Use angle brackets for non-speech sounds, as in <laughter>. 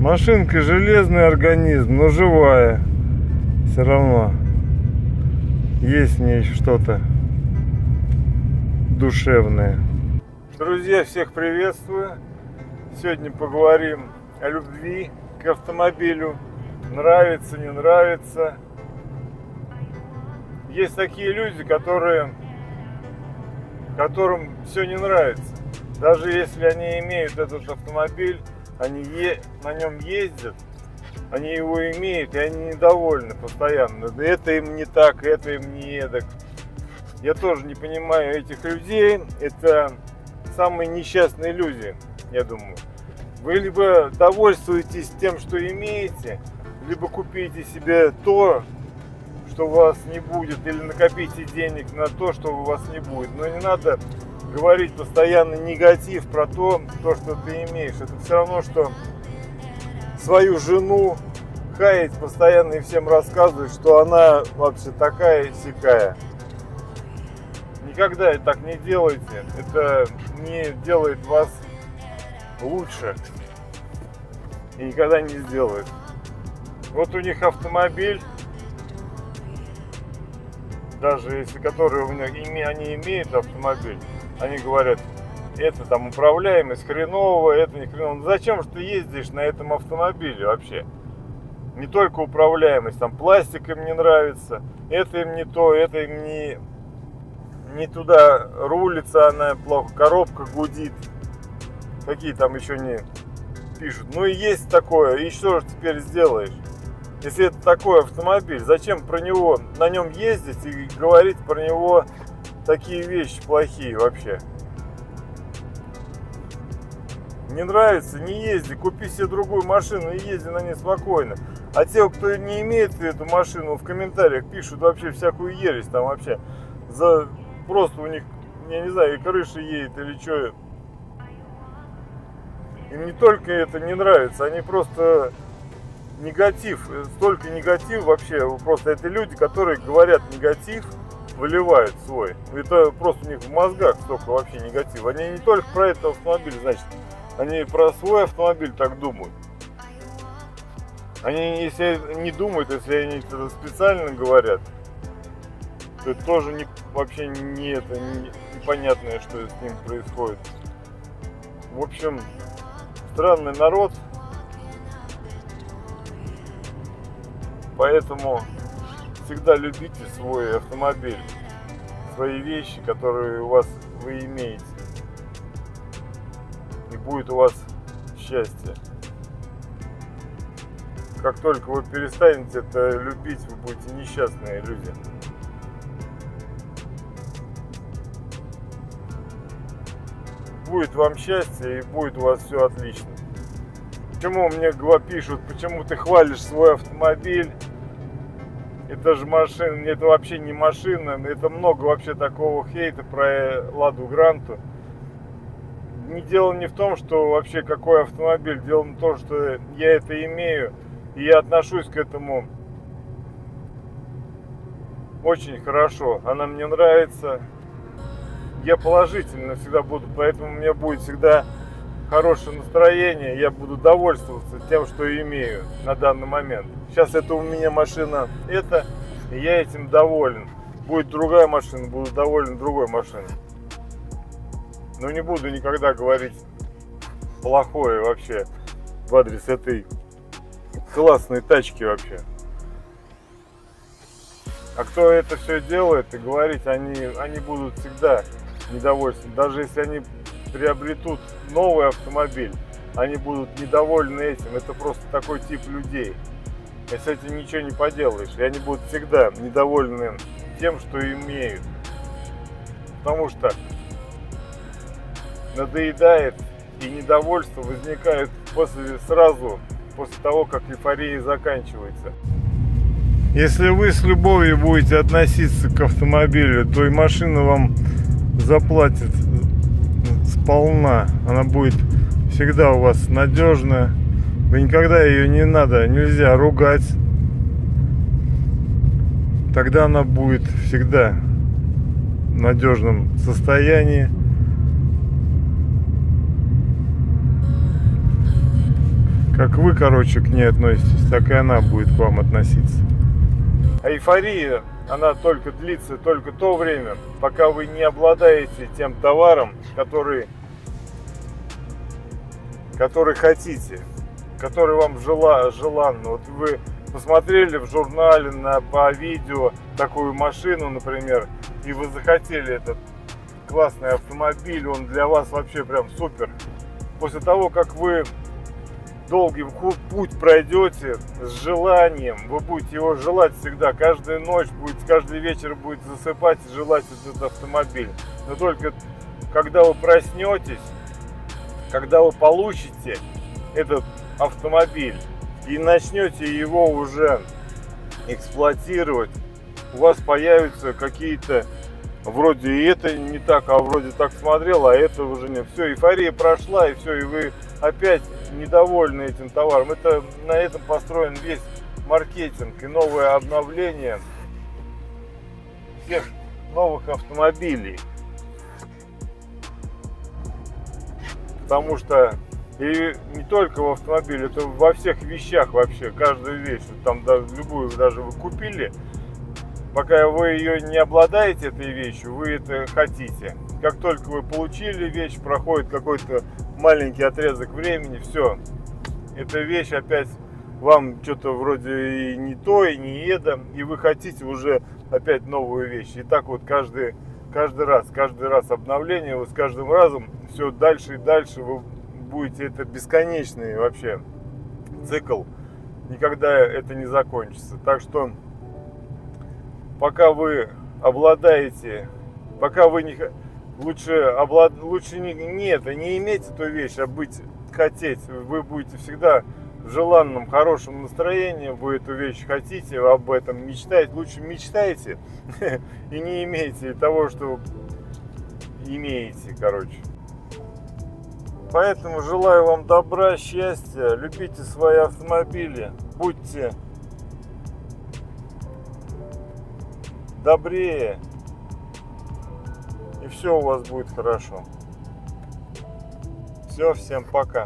Машинка железный организм, но живая. Все равно. Есть в ней что-то душевное. Друзья, всех приветствую. Сегодня поговорим о любви к автомобилю. Нравится, не нравится. Есть такие люди, которые, которым все не нравится. Даже если они имеют этот автомобиль, они е- на нем ездят, они его имеют, и они недовольны постоянно. Да это им не так, это им не эдак. Я тоже не понимаю этих людей. Это самые несчастные люди, я думаю. Вы либо довольствуетесь тем, что имеете, либо купите себе то, что у вас не будет, или накопите денег на то, что у вас не будет. Но не надо говорить постоянно негатив про то, то, что ты имеешь. Это все равно, что свою жену хаять постоянно и всем рассказывать, что она вообще такая сякая. Никогда так не делайте. Это не делает вас лучше. И никогда не сделает. Вот у них автомобиль, даже если которые у них они имеют автомобиль, они говорят, это там управляемость хренового, это не хреново. Ну зачем же ты ездишь на этом автомобиле вообще? Не только управляемость, там пластик им не нравится, это им не то, это им не, не туда рулится она плохо, коробка гудит. Какие там еще не пишут. Ну и есть такое, и что же теперь сделаешь? Если это такой автомобиль, зачем про него, на нем ездить и говорить про него такие вещи плохие вообще? Не нравится, не езди, купи себе другую машину и езди на ней спокойно. А те, кто не имеет эту машину, в комментариях пишут вообще всякую ересь там вообще. За просто у них, я не знаю, и крыша едет или что. Им не только это не нравится, они просто негатив, столько негатив вообще, просто это люди, которые говорят негатив, выливают свой. Это просто у них в мозгах столько вообще негатив. Они не только про этот автомобиль, значит, они про свой автомобиль так думают. Они, если не думают, если они это специально говорят, то это тоже не, вообще не это не, непонятное, что с ним происходит. В общем, странный народ. Поэтому всегда любите свой автомобиль, свои вещи, которые у вас вы имеете. И будет у вас счастье. Как только вы перестанете это любить, вы будете несчастные люди. Будет вам счастье и будет у вас все отлично. Почему мне пишут, почему ты хвалишь свой автомобиль? Это же машина, это вообще не машина, это много вообще такого хейта про Ладу Гранту. Не дело не в том, что вообще какой автомобиль, дело в том, что я это имею, и я отношусь к этому очень хорошо. Она мне нравится. Я положительно всегда буду, поэтому у меня будет всегда хорошее настроение. Я буду довольствоваться тем, что имею на данный момент. Сейчас это у меня машина это, и я этим доволен. Будет другая машина, буду доволен другой машиной. Но не буду никогда говорить плохое вообще в адрес этой классной тачки вообще. А кто это все делает и говорить, они, они будут всегда недовольны. Даже если они приобретут новый автомобиль, они будут недовольны этим. Это просто такой тип людей. И с этим ничего не поделаешь. И они будут всегда недовольны тем, что имеют. Потому что надоедает и недовольство возникает после сразу, после того, как эйфория заканчивается. Если вы с любовью будете относиться к автомобилю, то и машина вам заплатит полна. Она будет всегда у вас надежная. Вы никогда ее не надо, нельзя ругать. Тогда она будет всегда в надежном состоянии. Как вы, короче, к ней относитесь, так и она будет к вам относиться. Эйфория, она только длится только то время, пока вы не обладаете тем товаром, который который хотите, который вам жела, желанно. Вот вы посмотрели в журнале, на, по видео такую машину, например, и вы захотели этот классный автомобиль, он для вас вообще прям супер. После того, как вы долгий путь пройдете с желанием, вы будете его желать всегда, каждую ночь, будете, каждый вечер будете засыпать и желать этот автомобиль. Но только когда вы проснетесь, когда вы получите этот автомобиль и начнете его уже эксплуатировать, у вас появятся какие-то вроде и это не так, а вроде так смотрел, а это уже не. Все, эйфория прошла, и все, и вы опять недовольны этим товаром. Это на этом построен весь маркетинг и новое обновление всех новых автомобилей. Потому что и не только в автомобиле, это во всех вещах вообще, каждую вещь, там да, любую даже вы купили, пока вы ее не обладаете этой вещью, вы это хотите. Как только вы получили вещь, проходит какой-то маленький отрезок времени, все, эта вещь опять вам что-то вроде и не то, и не это, и вы хотите уже опять новую вещь. И так вот каждый, каждый раз, каждый раз обновление, вот с каждым разом все дальше и дальше вы будете, это бесконечный вообще цикл, никогда это не закончится. Так что пока вы обладаете, пока вы не лучше облад, лучше не, нет, не иметь эту вещь, а быть хотеть. Вы будете всегда в желанном, хорошем настроении, вы эту вещь хотите, вы об этом мечтаете. Лучше мечтайте <laughs> и не имейте того, что имеете, короче. Поэтому желаю вам добра, счастья, любите свои автомобили, будьте добрее, и все у вас будет хорошо. Все, всем пока.